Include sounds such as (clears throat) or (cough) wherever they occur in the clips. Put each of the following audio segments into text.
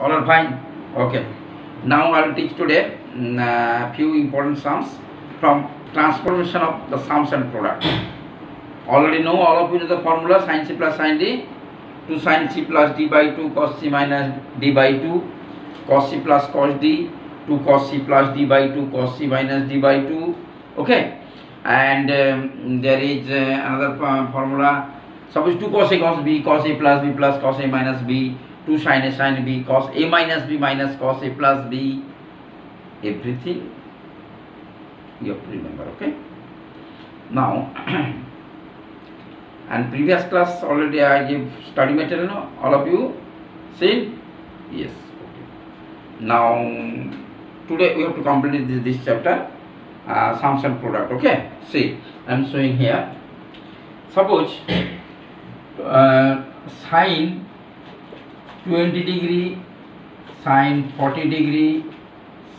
All are fine. Okay. Now I will teach today mm, uh, few important sums from transformation of the sums and product. Already know all of you know the formula sin c plus sin d 2 sin c plus d by 2 cos c minus d by 2 cos c plus cos d 2 cos c plus d by 2 cos c minus d by 2 okay and um, there is uh, another uh, formula suppose 2 cos a cos b cos a plus b plus cos a minus b 2 sin a sin b cos a minus b minus cos a plus b everything you have to remember okay? Now (clears throat) and previous class already i gave study material no? all of you seen yes okay. Now today we have to complete this, this chapter uh, and product okay? See i'm showing here. Suppose (coughs) uh, sine 20 degree sine 40 degree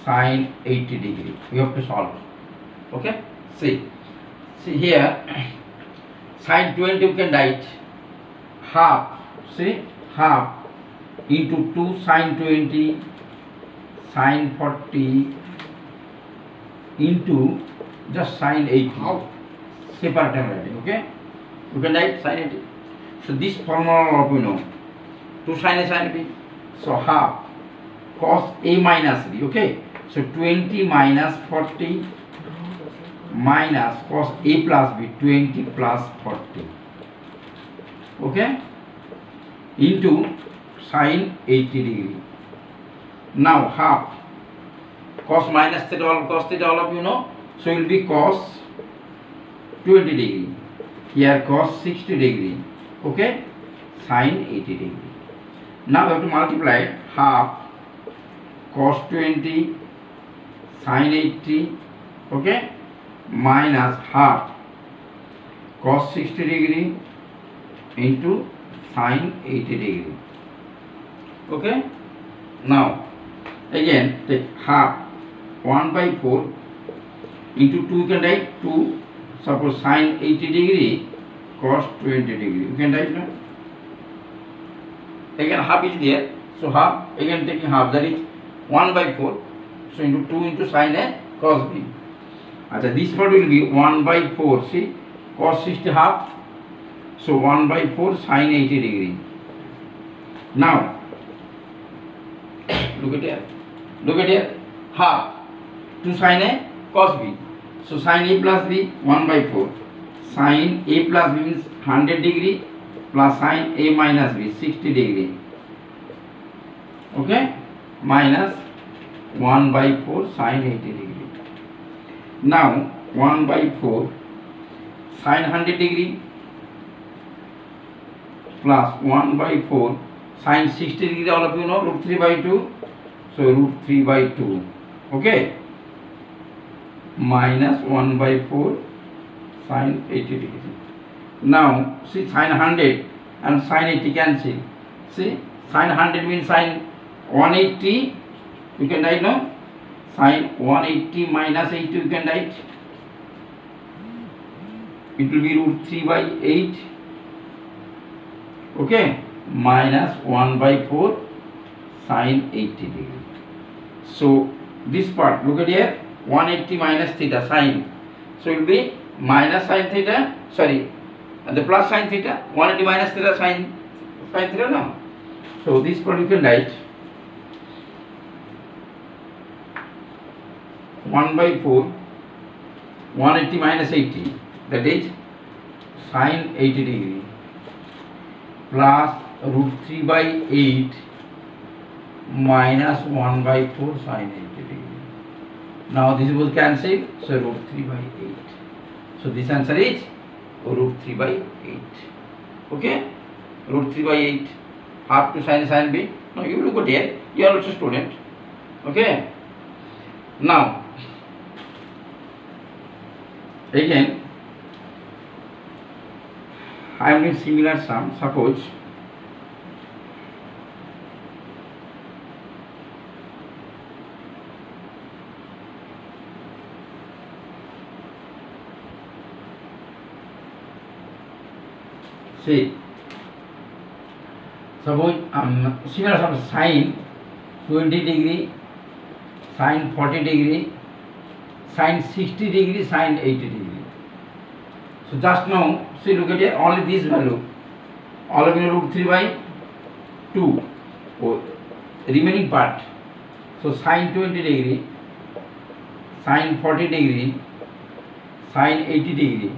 sine 80 degree. We have to solve okay? See. See here (coughs) sine 20 you can write half. See? Half into 2 sine 20 sine 40 into just sine 80 separate I'm writing okay? You can write sine 80 so this formula you know 2 sin A sine B so half cos A minus B okay so 20 minus 40 minus cos A plus B 20 plus 40 okay into sine 80 degree now half cos minus theta all cos theta all of you know so it will be cos 20 degree here cos 60 degree okay sine 80 degree now we have to multiply half cos 20 sine 80 okay? Minus half cos 60 degree into sine 80 degree okay? Now again take half 1 by 4 into 2 you can write 2 suppose sine 80 degree cos 20 degree. You can write now again half is there so half again taking half that is 1 by 4 so into 2 into sine a cos b Achha, this part will be 1 by 4 see cos 60 half so 1 by 4 sine 80 degree now look at here look at here half 2 sine a cos b so sine a plus b 1 by 4 sine a plus b means 100 degree plus sine A minus B sixty degree okay minus one by four sine eighty degree now one by four sine hundred degree plus 1 by 4 sine 60 degree all of you know root 3 by 2 so root 3 by 2 okay minus 1 by 4 sine 80 degree now see sine 100 and sine 80 cancel see. Sine 100 means sine 180 you can write no? Sine 180 minus 80 you can write. It will be root 3 by 8 okay minus 1 by 4 sine 80 degree. So this part look at here 180 minus theta sine so it will be minus sine theta sorry and the plus sine theta 180 minus theta sine sine theta no so this part you can 1 by 4 180 minus 80 that is sine 80 degree plus root 3 by 8 minus 1 by 4 sine 80 degree. Now this will cancel, so root 3 by 8. So this answer is root 3 by 8. Okay? Root 3 by 8. Half to sine sine b. Now you look at here, you are also student. Okay? Now, again, I am doing similar sum. Suppose see suppose um, similar sum sine 20 degree, sine 40 degree, sine 60 degree, sine 80 degree. So just now, see look at here, only this value, all of you root 3 by 2, oh, remaining part. So sine 20 degree, sine 40 degree, sine 80 degree.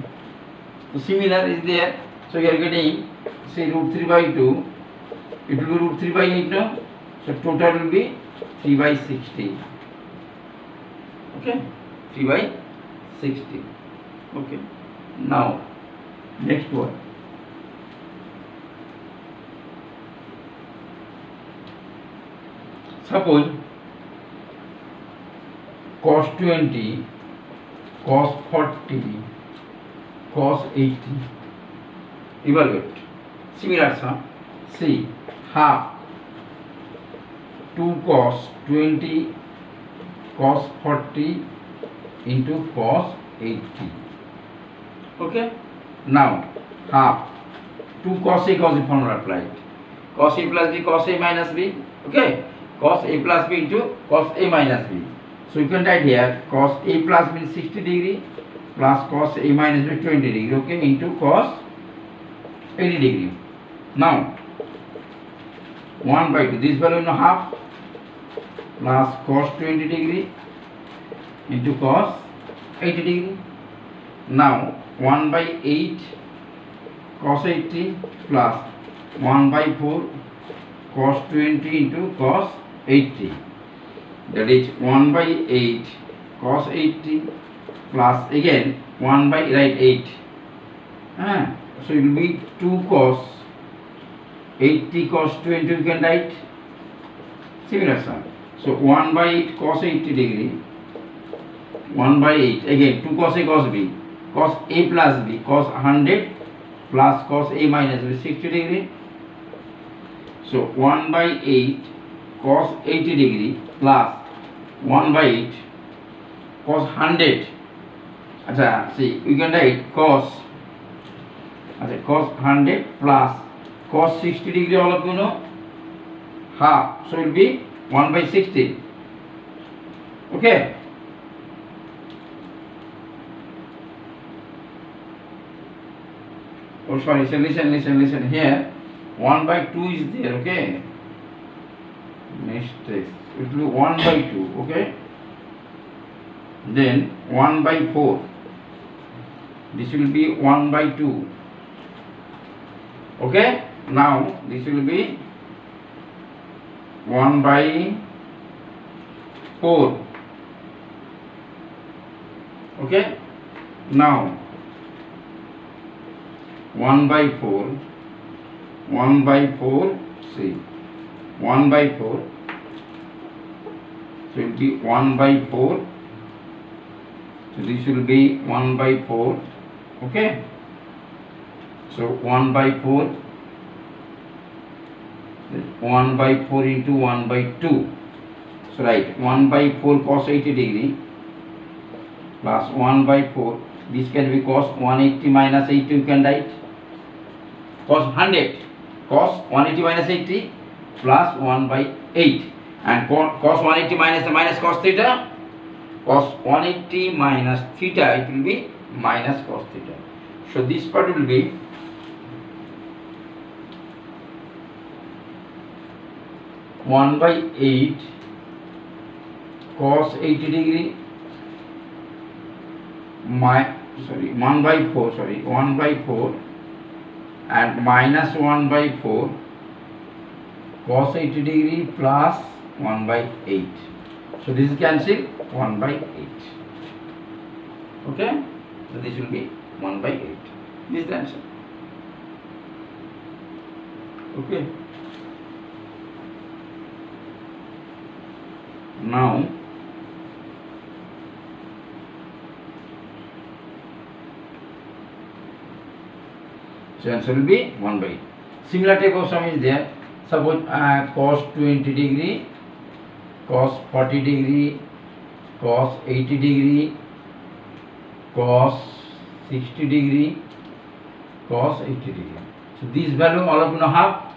So similar is there. So you are getting say root 3 by 2. It will be root 3 by 8 no? So total will be 3 by 60. Okay? 3 by 60. Okay. Now next one. Suppose cos 20, cos 40, cos 80. Evaluate. Similar sum. See half 2 cos 20 cos 40 into cos 80. Okay. Now half 2 cos A cos A formula applied. Cos A plus B cos A minus B. Okay. Cos A plus B into cos A minus B. So you can write here cos A plus B 60 degree plus cos A minus B 20 degree. Okay. Into cos 80 degree. Now 1 by 2 this value in half plus cos 20 degree into cos 80 degree. Now 1 by 8 cos 80 plus 1 by 4 cos 20 into cos 80 that is 1 by 8 cos 80 plus again 1 by right 8 ah, so it will be 2 cos 80 cos 20 we can write. Similar sum so 1 by 8 cos 80 degree 1 by 8 again 2 cos a cos b cos a plus b cos 100 plus cos a minus b 60 degree. So 1 by 8 cos 80 degree plus 1 by 8 cos 100 Achha, see we can write cos আচ্ছা cos 100 plus cos 60 degree all of you know half so it will be 1 by 60 okay oh sorry so listen listen listen here 1 by 2 is there okay next is it will be 1 by 2 okay then 1 by 4 this will be 1 by 2 okay? Now this will be 1 by 4 okay? Now 1 by 4 1 by 4 see 1 by 4 so it will be 1 by 4 so this will be 1 by 4 okay so 1 by 4 1 by 4 into 1 by 2 so right 1 by 4 cos 80 degree plus 1 by 4 this can be cos 180 minus 80 you can write. Cos 100 cos 180 minus 80 plus 1 by 8 and cos 180 minus minus cos theta. Cos 180 minus theta it will be minus cos theta. So this part will be one by eight cos eighty degree my sorry one by four sorry one by four and minus one by four cos eighty degree plus one by eight. So this is cancelled one by eight. Okay? So this will be one by eight. This is the answer. Okay. Now so answer will be 1 by Similar type of sum is there. Suppose uh, cos 20 degree, cos 40 degree, cos 80 degree, cos 60 degree, cos 80 degree. So this value all of you know half.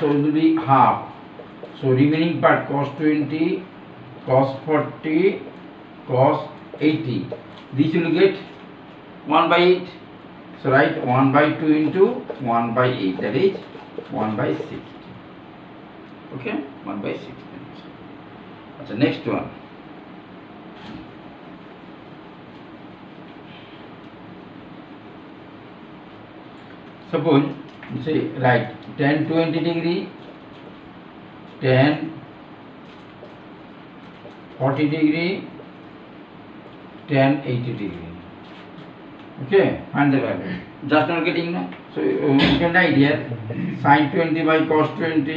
So it will be half. So remaining part cos 20, cos 40, cos 80. This will get 1 by 8. So write 1 by 2 into 1 by 8 that is 1 by 60. Okay, 1 by 60. That's the next one. Suppose you say right tan 20 degree tan 40 degree 10 80 degree okay find the value just not getting no so uh, you can write here sin 20 by cos 20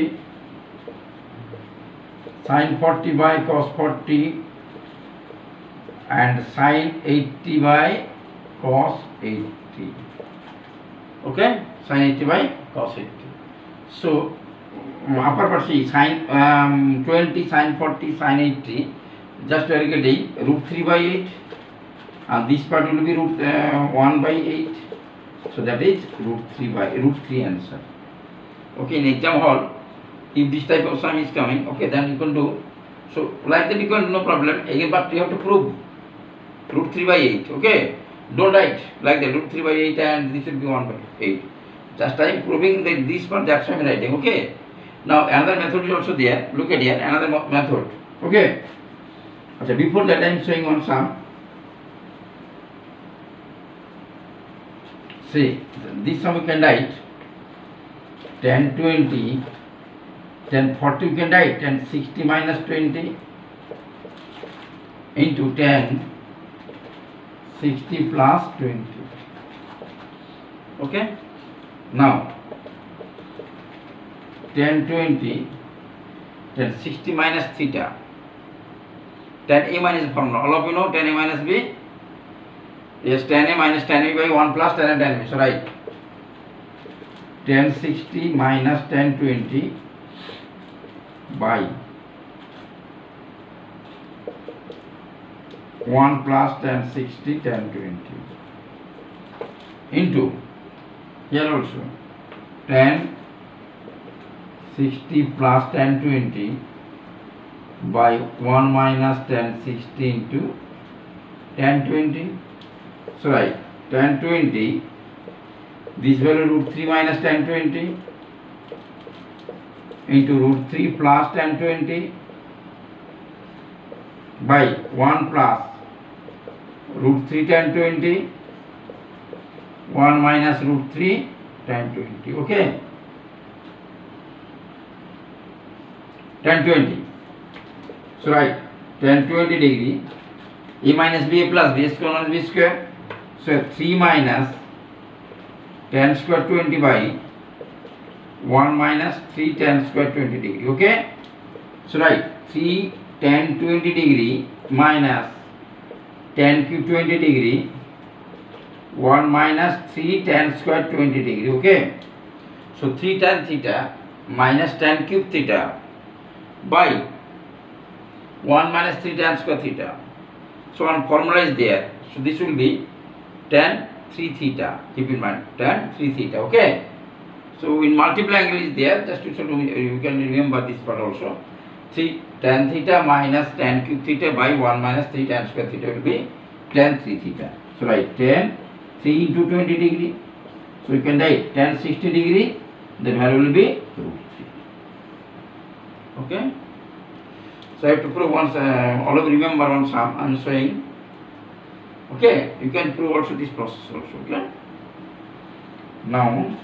sin 40 by cos 40 and sin 80 by cos 80 okay sin 80 by cos 80 so um, upper part see sin um, 20 sin 40 sin 80 just we are getting root 3 by 8 and this part will be root uh, 1 by 8 so that is root 3 by root 3 answer. Okay in exam hall if this type of sum is coming okay then you can do. So like that you can no problem. Again but you have to prove. Root 3 by 8 okay? Don't write like that root 3 by 8 and this will be 1 by 8 just I am proving that this part that's why I am writing okay? Now another method is also there. Look at here another method okay okay before that I am showing one sum see this sum you can write tan 20 tan 40 you can write tan 60 minus 20 into tan 60 plus 20 okay? Now tan 20 tan 60 minus theta 10 a minus formula all of you know 10 a minus b yes 10 a minus 10 a by 1 plus 10 a 10 b so right 10 60 minus 10 20 by 1 plus 10 60 10 20 into here also 10 60 plus 10 20 by 1 minus tan 60 into tan 20 so right tan 20 this value root 3 minus tan 20 into root 3 plus tan 20 by 1 plus root 3 tan 20 1 minus root 3 tan 20 okay? tan 20 so right 10 20 degree a minus b plus b square minus b square so 3 minus 10 square 20 by 1 minus 3 10 square 20 degree okay so right 3 10 20 degree minus 10 cube 20 degree 1 minus 3 10 square 20 degree okay so 3 tan theta minus 10 cube theta by 1 minus 3 tan square theta. So one formula is there. So this will be tan 3 theta. Keep in mind tan 3 theta okay? So in multiple angle is there. Just to so to, you can remember this part also. 3 tan theta minus tan cube theta by 1 minus 3 tan square theta will be tan 3 theta. So write tan 3 into 20 degree. So you can write tan 60 degree. The value will be root 3 okay so I have to prove once uh, all of you remember one sum I am showing okay you can prove also this process also okay? Now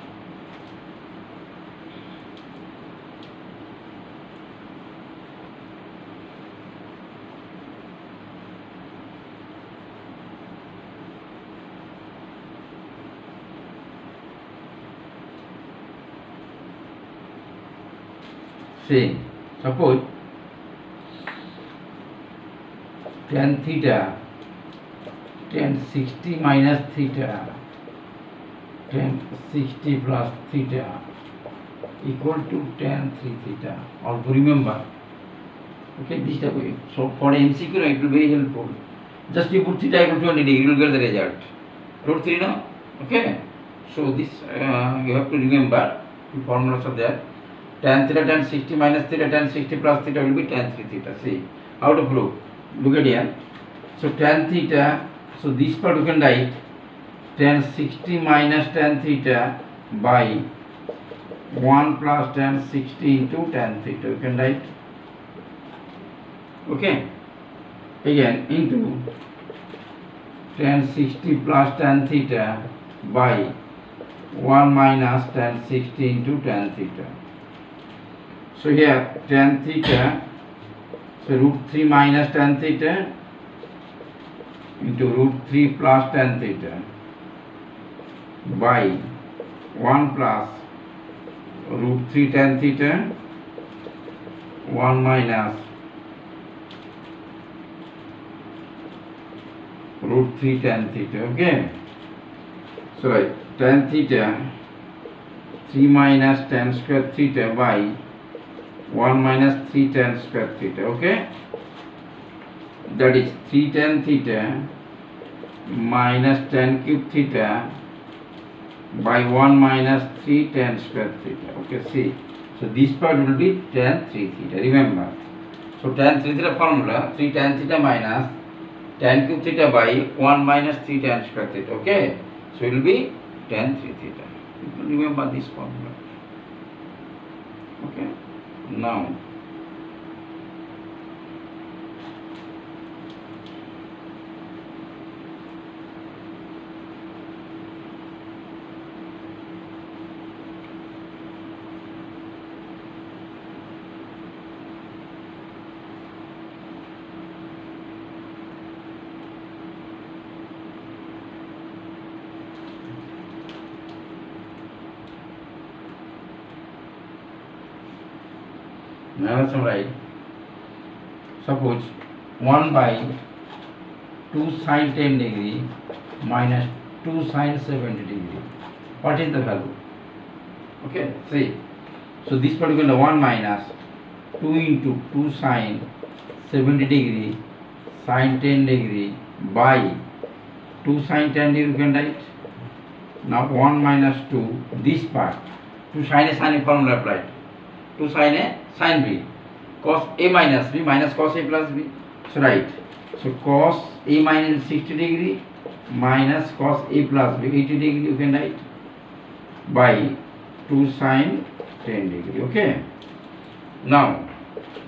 say suppose tan theta tan 60 minus theta tan 60 plus theta equal to tan 3 theta also remember okay this type of so for MCQ it will be very helpful just you put theta equal to 20 degree you will get the result root 3 no okay so this uh, you have to remember the formulas are there tan theta tan 60 minus theta tan 60 plus theta will be tan 3 theta. See how to prove. Look at here. So tan theta, so this part you can write tan 60 minus tan theta by 1 plus tan 60 into tan theta. You can write. Okay. Again into tan 60 plus tan theta by 1 minus tan 60 into tan theta. So here tan theta, so root 3 minus tan theta into root 3 plus tan theta by 1 plus root 3 tan theta 1 minus root 3 tan theta okay so tan theta 3 minus tan square theta by 1 minus 3 tan square theta okay? That is 3 tan theta minus tan cube theta by 1 minus 3 tan square theta okay see? So this part will be tan 3 theta remember? So tan 3 theta formula 3 tan theta minus tan cube theta by 1 minus 3 tan square theta okay? So it will be tan 3 theta. Remember this formula Não. Now let's write. Suppose 1 by 2 sine 10 degree minus 2 sine 70 degree. What is the value? Okay, see. So this particular 1 minus 2 into 2 sine 70 degree sine 10 degree by 2 sine 10 degree you can write. Now 1 minus 2 this part 2 sine sine formula applied. 2 sine A sin B cos A minus B minus cos A plus B. So right. So cos A minus 60 degree minus cos A plus B 80 degree you can write by 2 sin 10 degree. Okay. Now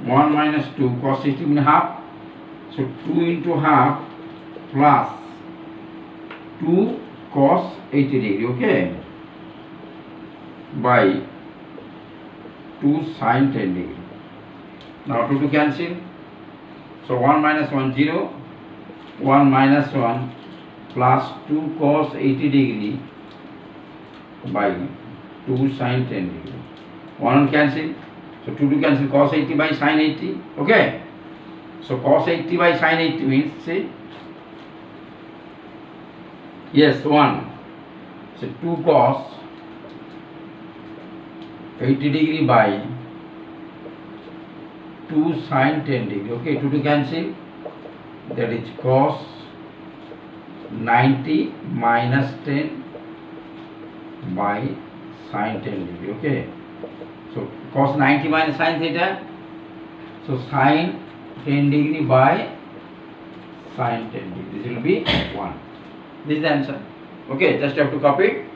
1 minus 2 cos 60 means half. So 2 into half plus 2 cos 80 degree. Okay. By 2 sine 10 degree. Now 2 to cancel. So 1 minus 1 0, 1 minus 1 plus 2 cos 80 degree by 2 sine 10 degree. 1 cancel. So 2 to cancel cos 80 by sine 80. Okay. So cos 80 by sine 80 means say yes 1. So 2 cos 80 degree by 2 sine 10 degree. Okay, 2 to cancel. That is cos 90 minus 10 by sine 10 degree. Okay. So cos 90 minus sine theta. So sine 10 degree by sine 10 degree. This will be 1. This is the answer. Okay, just have to copy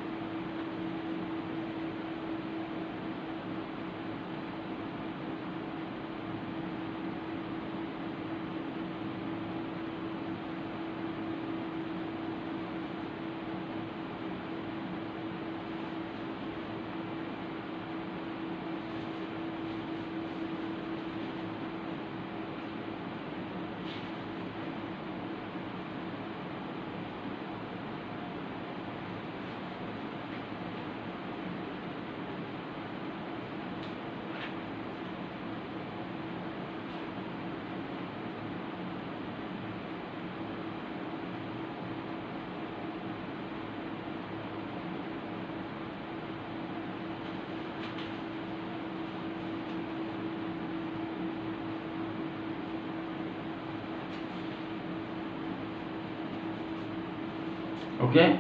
Okay?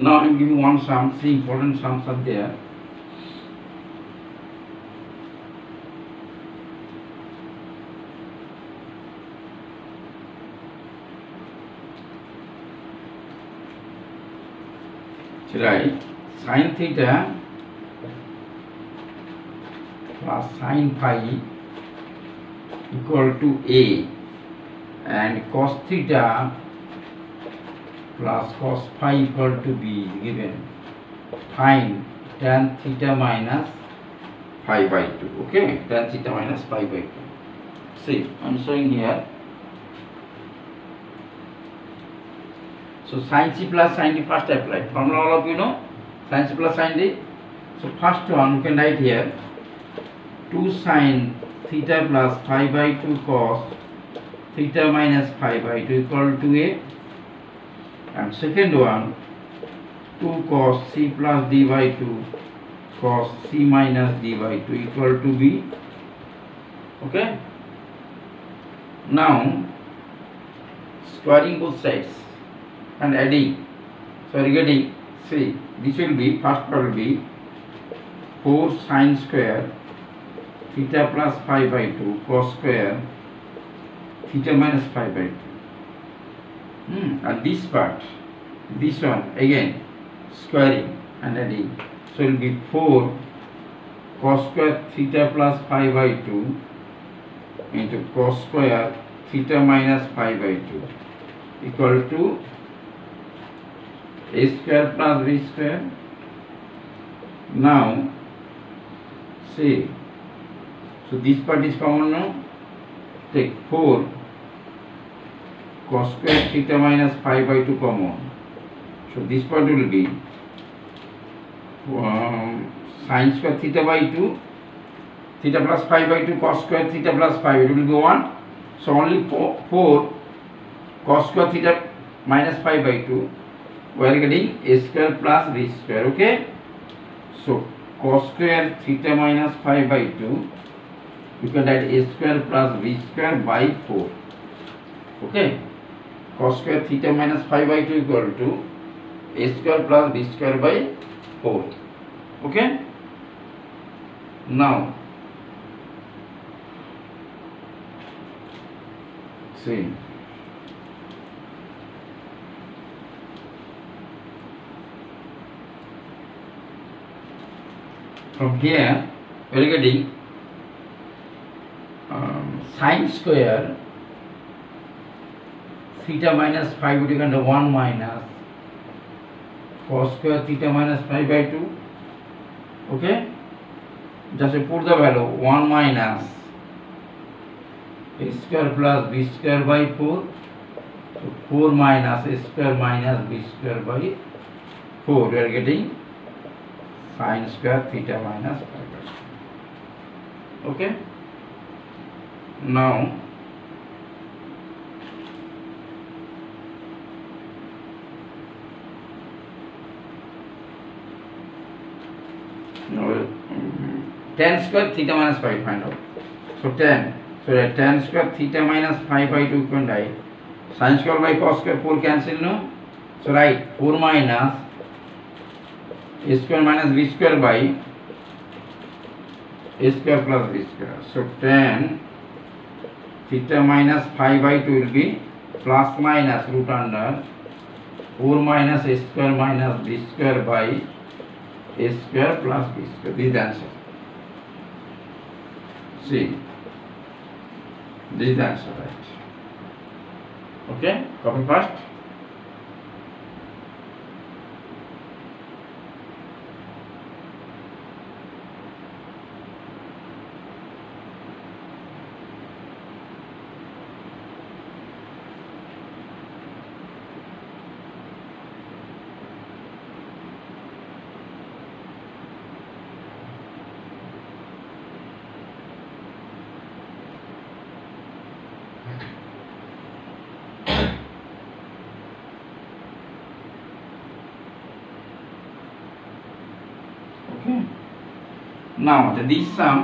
Now I'm giving one sum, three important sums are there. right sin theta plus sin phi equal to a and cos theta plus cos phi equal to B given. Find tan theta minus phi by 2 okay? Tan theta minus phi by 2 see I'm showing here. So sin c plus sin d first applied. Formula all of you know? Sin c plus sin d. So first one you can write here. 2 sin theta plus phi by 2 cos theta minus phi by 2 equal to a and second one 2 cos c plus d by 2 cos c minus d by 2 equal to b. Okay? Now squaring both sides and adding so getting see this will be first part will be 4 sine square theta plus phi by 2 cos square theta minus phi by 2 hmm. and this part this one again squaring and adding so it will be 4 cos square theta plus phi by 2 into cos square theta minus phi by 2 equal to a square plus b square. Now see so this part is common now. Take 4 cos square theta minus phi by 2 common so this part will be um, sin square theta by 2 theta plus phi by 2 cos square theta plus phi it will be 1 so only 4, 4 cos square theta minus phi by 2 we are getting a square plus b square okay so cos square theta minus phi by 2 you can write a square plus b square by 4 okay cos square theta minus phi by 2 equal to a square plus b square by 4 okay now see from here we are getting um, sine square theta minus phi would equal to 1 minus cos square theta minus pi by 2 okay just put the value 1 minus a square plus b square by 4 so 4 minus a square minus b square by 4 we are getting sine square theta minus pi by 2 okay now No, mm, tan square theta minus phi find out. So tan. So that tan square theta minus phi by 2 can write. Sin square by cos square 4 cancel no. So write 4 minus a square minus b square by a square plus b square. So tan theta minus phi by 2 will be plus minus root under 4 minus a square minus b square by a square plus b square. This is the answer. See, this is the answer, right? Okay, copy first. Now the this sum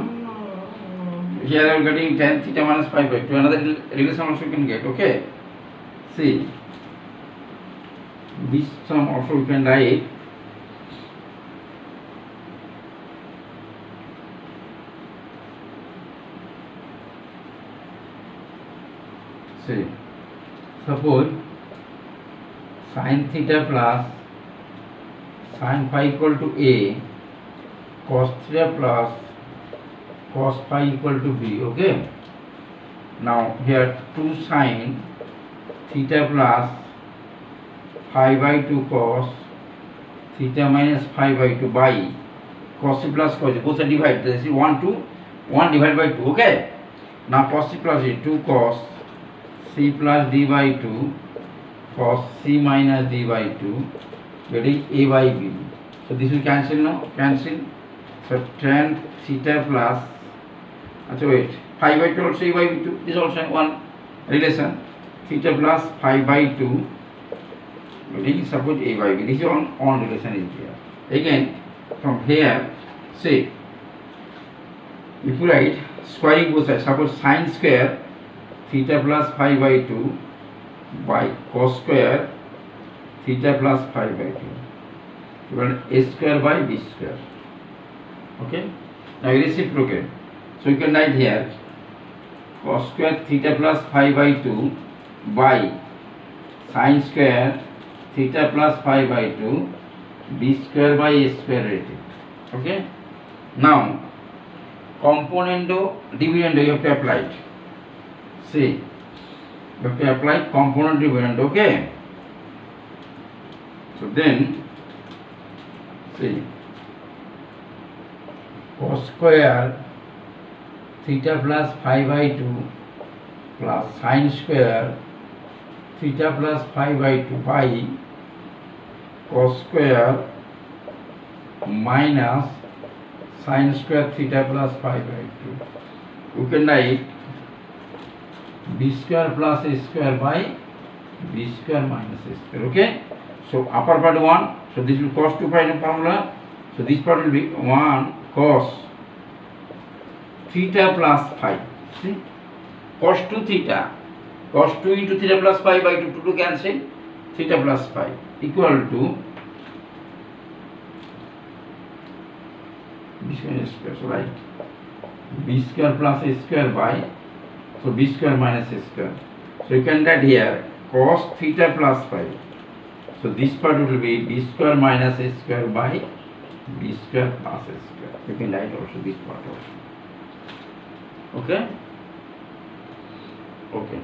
here I am getting tan theta minus pi by 2. Another rel- relation also you can get. Okay. See this sum also you can write see suppose sin theta plus sin phi equal to a cos theta plus cos phi equal to b okay? Now here 2 sin theta plus phi by 2 cos theta minus phi by 2 by cos c plus cos both are divided. This is 1 2 1 divided by 2 okay? Now cos c plus is 2 cos c plus d by 2 cos c minus d by 2 that is a by b. So this will cancel now cancel tan theta plus phi by 2 also a by 2 this is also one relation theta plus phi by 2 that is suppose a by b this is on on relation is here again from here say if you write squaring both sides suppose sine square theta plus phi by 2 by cos square theta plus phi by 2 equal a square by b square okay now you reciprocate so you can write here cos square theta plus phi by 2 by sine square theta plus phi by 2 b square by a square rated okay now componendo dividendo you have to apply it see you have to apply component dividend okay so then see cos square theta plus phi by 2 plus sine square theta plus phi by 2 by cos square minus sine square theta plus phi by 2 you can write b square plus a square by b square minus a square okay so upper part 1 so this will cos 2 phi in formula so this part will be 1 cos theta plus phi see cos 2 theta cos 2 into theta plus phi by 2 2 to cancel theta plus phi equal to b square square so right b square plus a square by so b square minus a square so you can write here cos theta plus phi so this part will be b square minus a square by b square plus a square you can write also this part also. Okay? Okay.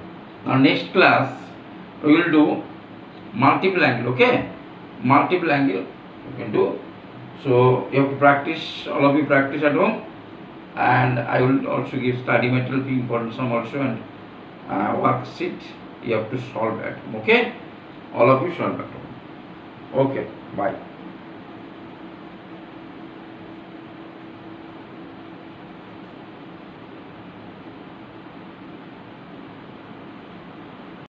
Now next class we will do multiple angle okay? Multiple angle you can do. So you have to practice all of you practice at home. And I will also give study material important sum also and uh, worksheet you have to solve at home okay? All of you solve at home. Okay bye